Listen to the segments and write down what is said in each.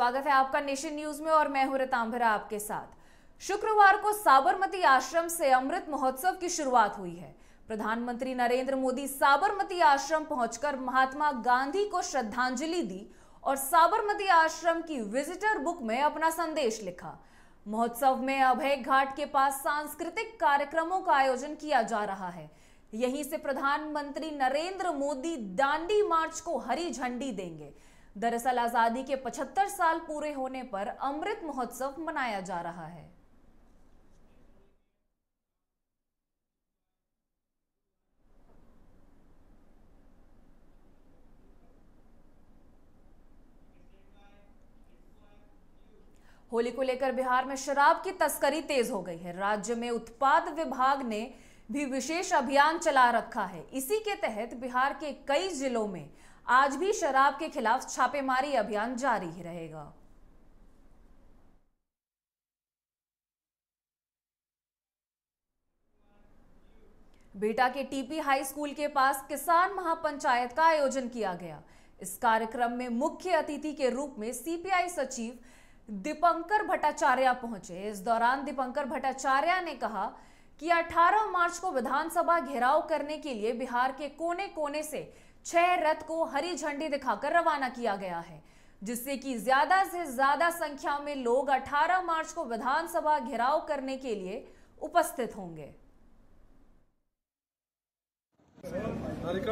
स्वागत है आपका नेशन न्यूज़ में और मैं हूँ रतांभरा आपके साथ। शुक्रवार को साबरमती आश्रम से अमृत महोत्सव की शुरुआत हुई है। प्रधानमंत्री नरेंद्र मोदी साबरमती आश्रम पहुंचकर महात्मा गांधी को श्रद्धांजलि दी और साबरमती आश्रम की विजिटर बुक में अपना संदेश लिखा। महोत्सव में अभय घाट के पास सांस्कृतिक कार्यक्रमों का आयोजन किया जा रहा है। यहीं से प्रधानमंत्री नरेंद्र मोदी दांडी मार्च को हरी झंडी देंगे। दरअसल आज़ादी के 75 साल पूरे होने पर अमृत महोत्सव मनाया जा रहा है। होली को लेकर बिहार में शराब की तस्करी तेज हो गई है। राज्य में उत्पाद विभाग ने भी विशेष अभियान चला रखा है। इसी के तहत बिहार के कई जिलों में आज भी शराब के खिलाफ छापेमारी अभियान जारी ही रहेगा। बेटा के टीपी हाई स्कूल के पास किसान महापंचायत का आयोजन किया गया। इस कार्यक्रम में मुख्य अतिथि के रूप में सीपीआई सचिव दीपंकर भट्टाचार्य पहुँचे। इस दौरान दीपंकर भट्टाचार्य ने कहा कि 18 मार्च को विधानसभा घेराव करने के लिए बिहार के कोने कोने से छह रथ को हरी झंडी दिखाकर रवाना किया गया है, जिससे कि ज़्यादा से ज़्यादा संख्या में लोग 18 मार्च को विधानसभा घेराव करने के लिए उपस्थित होंगे।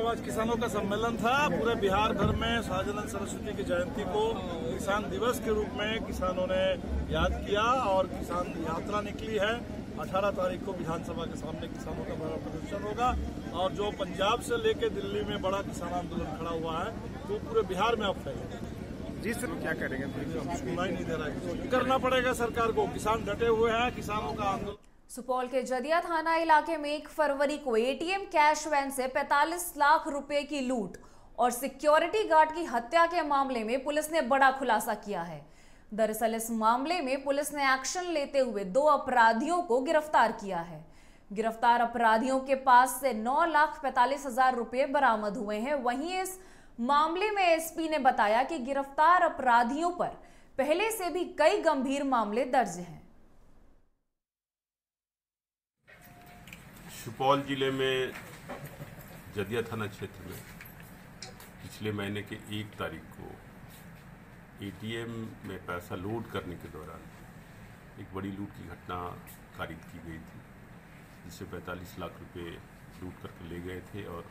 आज किसानों का सम्मेलन था। पूरे बिहार भर में शाहजलन सरस्वती की जयंती को किसान दिवस के रूप में किसानों ने याद किया और किसान यात्रा निकली है। 18 तारीख को विधानसभा के सामने किसानों का बड़ा प्रदर्शन होगा। और जो पंजाब से लेके दिल्ली में बड़ा किसान आंदोलन खड़ा हुआ है वो तो पूरे बिहार में अब फैलेगा जी सर क्या करेंगे? सुनाई नहीं दे रहा है। करना पड़ेगा सरकार को। किसान डटे हुए हैं किसानों का आंदोलन सुपौल के जदिया थाना इलाके में एक फरवरी को एटीएम कैश वैन से 45 लाख रुपए की लूट और सिक्योरिटी गार्ड की हत्या के मामले में पुलिस ने बड़ा खुलासा किया है। दरअसल इस मामले में पुलिस ने एक्शन लेते हुए दो अपराधियों को गिरफ़्तार किया है। गिरफ़्तार अपराधियों के पास से नौ लाख पैतालीस हज़ार रुपए बरामद हुए हैं। वहीं इस मामले में एसपी ने बताया कि गिरफ़्तार अपराधियों पर पहले से भी कई गंभीर मामले दर्ज हैं। सुपौल ज़िले में जदिया थाना क्षेत्र में पिछले महीने के एक तारीख को एटीएम में पैसा लोड करने के दौरान एक बड़ी लूट की घटना कारित की गई थी। जिससे 45 लाख रुपए लूट करके ले गए थे और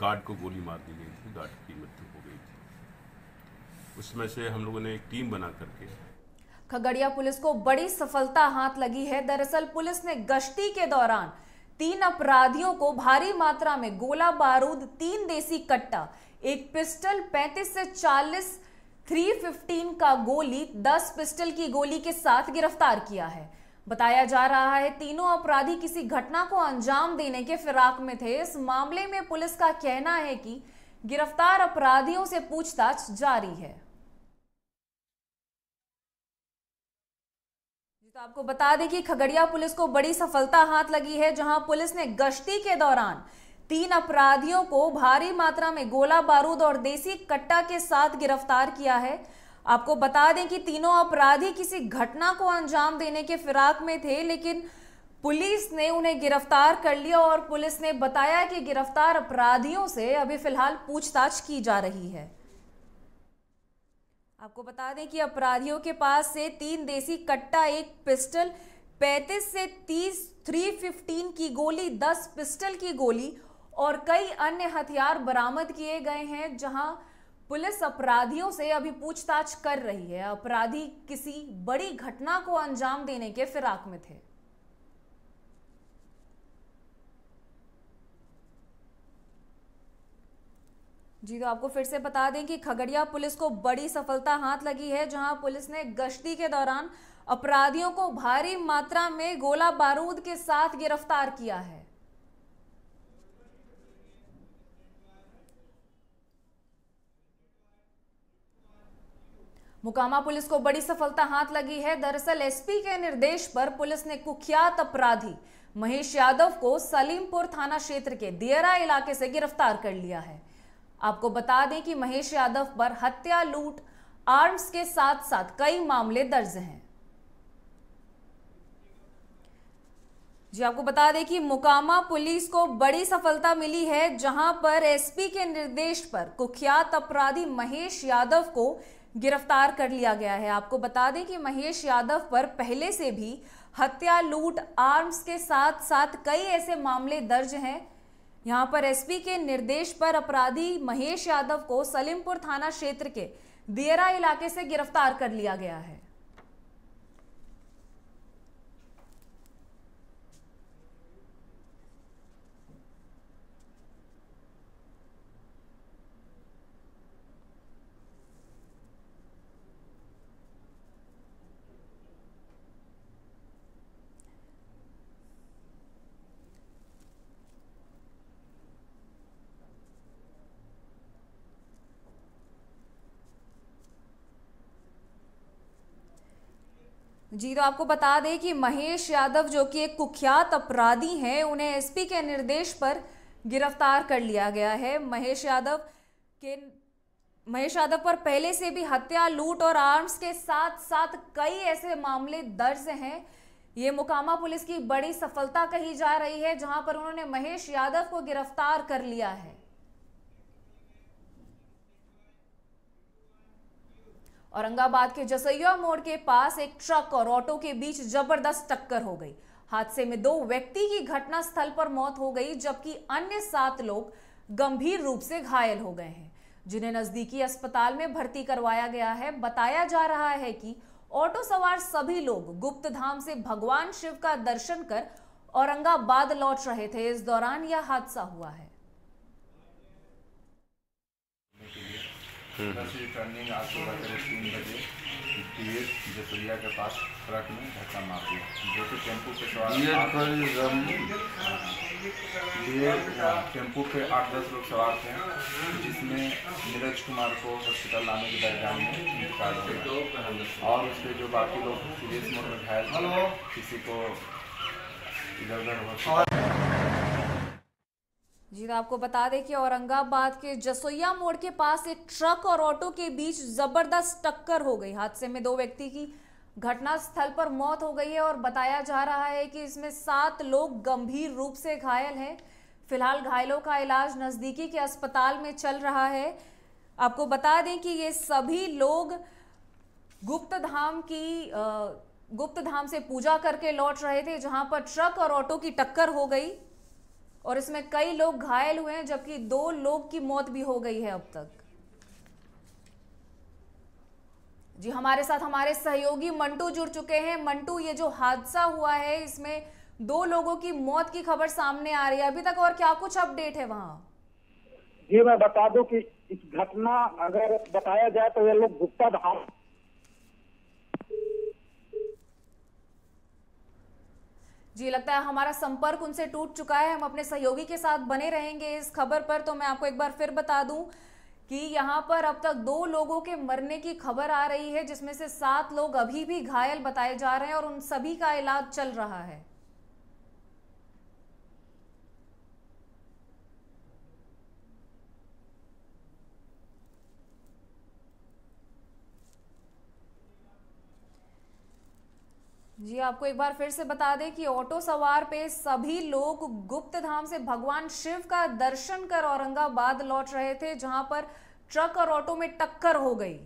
गार्ड को गोली मार दी गई थी, गार्ड की मृत्यु हो गई थी। उसमें से हम लोगों ने एक टीम बना करके खगड़िया पुलिस को बड़ी सफलता हाथ लगी है। दरअसल पुलिस ने गश्ती के दौरान तीन अपराधियों को भारी मात्रा में गोला बारूद, तीन देसी कट्टा, एक पिस्टल 35 से 40 315 का गोली 10 पिस्टल की गोली के साथ गिरफ़्तार किया है। बताया जा रहा है, तीनों अपराधी किसी घटना को अंजाम देने के फिराक में थे। इस मामले में पुलिस का कहना है कि गिरफ़्तार अपराधियों से पूछताछ जारी है। तो आपको बता दें कि खगड़िया पुलिस को बड़ी सफलता हाथ लगी है, जहाँ पुलिस ने गश्ती के दौरान तीन अपराधियों को भारी मात्रा में गोला बारूद और देसी कट्टा के साथ गिरफ़्तार किया है। आपको बता दें कि तीनों अपराधी किसी घटना को अंजाम देने के फिराक में थे, लेकिन पुलिस ने उन्हें गिरफ़्तार कर लिया और पुलिस ने बताया कि गिरफ़्तार अपराधियों से अभी फ़िलहाल पूछताछ की जा रही है। आपको बता दें कि अपराधियों के पास से तीन देसी कट्टा, एक पिस्टल 35 से 30 315 की गोली 10 पिस्टल की गोली और कई अन्य हथियार बरामद किए गए हैं, जहाँ पुलिस अपराधियों से अभी पूछताछ कर रही है। अपराधी किसी बड़ी घटना को अंजाम देने के फिराक में थे। जी तो आपको फिर से बता दें कि खगड़िया पुलिस को बड़ी सफलता हाथ लगी है, जहाँ पुलिस ने गश्ती के दौरान अपराधियों को भारी मात्रा में गोला बारूद के साथ गिरफ़्तार किया है। मुकामा पुलिस को बड़ी सफलता हाथ लगी है। दरअसल एसपी के निर्देश पर पुलिस ने कुख्यात अपराधी महेश यादव को सलीमपुर थाना क्षेत्र के दियरा इलाके से गिरफ़्तार कर लिया है। आपको बता दें कि महेश यादव पर हत्या, लूट, आर्म्स के साथ साथ कई मामले दर्ज हैं। जी, आपको बता दें कि मुकामा पुलिस को बड़ी सफलता मिली है, जहाँ पर एसपी के निर्देश पर कुख्यात अपराधी महेश यादव को गिरफ़्तार कर लिया गया है। आपको बता दें कि महेश यादव पर पहले से भी हत्या, लूट, आर्म्स के साथ साथ कई ऐसे मामले दर्ज हैं। यहाँ पर एसपी के निर्देश पर अपराधी महेश यादव को सलीमपुर थाना क्षेत्र के दियरा इलाके से गिरफ़्तार कर लिया गया है। जी तो आपको बता दें कि महेश यादव जो कि एक कुख्यात अपराधी हैं, उन्हें एसपी के निर्देश पर गिरफ़्तार कर लिया गया है। महेश यादव के, महेश यादव पर पहले से भी हत्या, लूट और आर्म्स के साथ साथ कई ऐसे मामले दर्ज हैं। ये मुकामा पुलिस की बड़ी सफलता कही जा रही है, जहाँ पर उन्होंने महेश यादव को गिरफ़्तार कर लिया है। औरंगाबाद के जसैया मोड़ के पास एक ट्रक और ऑटो के बीच ज़बरदस्त टक्कर हो गई। हादसे में दो व्यक्ति की घटना स्थल पर मौत हो गई, जबकि अन्य सात लोग गंभीर रूप से घायल हो गए हैं। जिन्हें नजदीकी अस्पताल में भर्ती करवाया गया है। बताया जा रहा है कि ऑटो सवार सभी लोग गुप्त धाम से भगवान शिव का दर्शन कर औरंगाबाद लौट रहे थे। इस दौरान यह हादसा हुआ है। दस टर्निंग आज सुबह करीब तीन बजे। टी जसोरिया के पास ट्रक में धक्का मार दिया। जो कि टेंपू पे सवार आठ- ये टेंपू पे आठ दस लोग सवार थे। जिसमें नीरज कुमार को हॉस्पिटल लाने के दरमियान में इंतकाल हो गया। और उसके जो बाकी लोग सीरियस मोड में घायल थे किसी को इधर उधर हॉस्पिटल जी तो आपको बता दें कि औरंगाबाद के जसोइया मोड़ के पास एक ट्रक और ऑटो के बीच ज़बरदस्त टक्कर हो गई। हादसे में दो व्यक्ति की घटना स्थल पर मौत हो गई है और बताया जा रहा है कि इसमें सात लोग गंभीर रूप से घायल हैं। फ़िलहाल घायलों का इलाज नजदीकी के अस्पताल में चल रहा है। आपको बता दें कि ये सभी लोग गुप्त धाम की गुप्त धाम से पूजा करके लौट रहे थे, जहाँ पर ट्रक और ऑटो की टक्कर हो गई। और इसमें कई लोग घायल हुए हैं, जबकि दो लोग की मौत भी हो गई है अब तक। जी, हमारे साथ हमारे सहयोगी मंटू जुड़ चुके हैं। मंटू, ये जो हादसा हुआ है, इसमें दो लोगों की मौत की खबर सामने आ रही है। अभी तक और क्या कुछ अपडेट है वहाँ? जी, मैं बता दूँ कि इस घटना अगर बताया जाए तो ये लोग गुप्ता धाम जी, लगता है हमारा संपर्क उनसे टूट चुका है, हम अपने सहयोगी के साथ बने रहेंगे इस खबर पर। तो मैं आपको एक बार फिर बता दूँ कि यहाँ पर अब तक दो लोगों के मरने की खबर आ रही है, जिसमें से सात लोग अभी भी घायल बताए जा रहे हैं और उन सभी का इलाज चल रहा है। जी, आपको एक बार फिर से बता दें कि ऑटो सवार पे सभी लोग गुप्त धाम से भगवान शिव का दर्शन कर औरंगाबाद लौट रहे थे, जहाँ पर ट्रक और ऑटो में टक्कर हो गई।